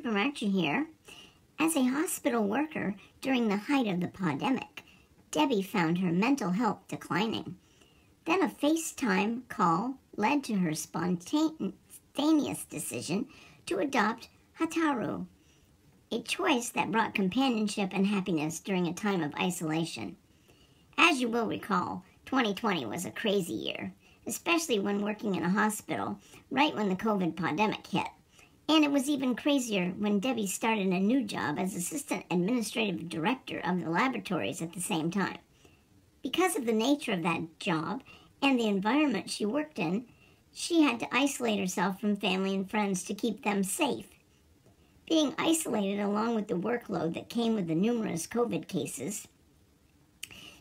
Here. As a hospital worker during the height of the pandemic, Debbie found her mental health declining. Then a FaceTime call led to her spontaneous decision to adopt Hotaru, a choice that brought companionship and happiness during a time of isolation. As you will recall, 2020 was a crazy year, especially when working in a hospital right when the COVID pandemic hit. And it was even crazier when Debbie started a new job as Assistant Administrative Director of the laboratories at the same time. Because of the nature of that job and the environment she worked in, she had to isolate herself from family and friends to keep them safe. Being isolated, along with the workload that came with the numerous COVID cases,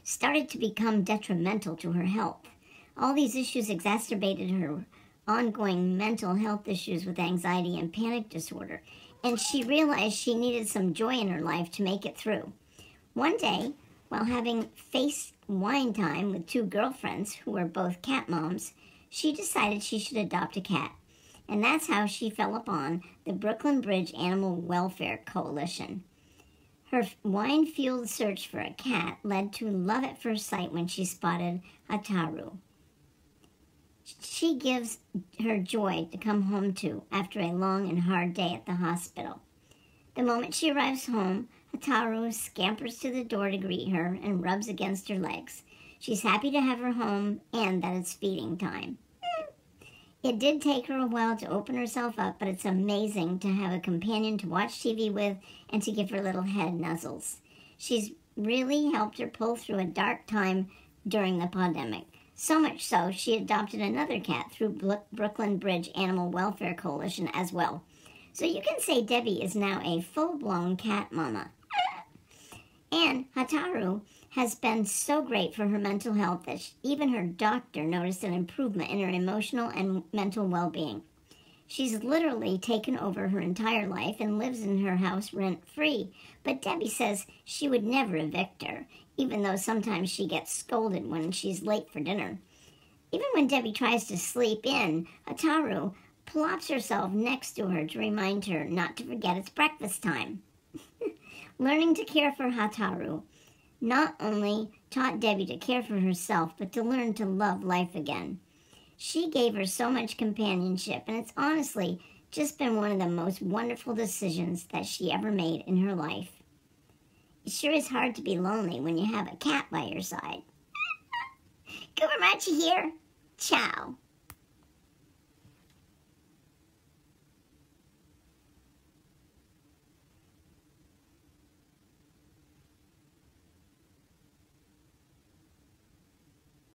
started to become detrimental to her health. All these issues exacerbated her ongoing mental health issues with anxiety and panic disorder, and she realized she needed some joy in her life to make it through. One day, while having face wine time with two girlfriends who were both cat moms, she decided she should adopt a cat. And that's how she fell upon the Brooklyn Bridge Animal Welfare Coalition. Her wine fueled search for a cat led to love at first sight when she spotted Hotaru she gives her joy to come home to after a long and hard day at the hospital. The moment she arrives home, Hotaru scampers to the door to greet her and rubs against her legs. She's happy to have her home and that it's feeding time. It did take her a while to open herself up, but it's amazing to have a companion to watch TV with and to give her little head nuzzles. She's really helped her pull through a dark time during the pandemic. So much so, she adopted another cat through Brooklyn Bridge Animal Welfare Coalition as well. So you can say Debbie is now a full blown cat mama. And Hotaru has been so great for her mental health that she, even her doctor noticed an improvement in her emotional and mental well being. She's literally taken over her entire life and lives in her house rent free. But Debbie says she would never evict her, even though sometimes she gets scolded when she's late for dinner. Even when Debbie tries to sleep in, Hotaru plops herself next to her to remind her not to forget it's breakfast time. Learning to care for Hotaru not only taught Debbie to care for herself, but to learn to love life again. She gave her so much companionship, and it's honestly just been one of the most wonderful decisions that she ever made in her life. It sure is hard to be lonely when you have a cat by your side. Marcher here. Ciao.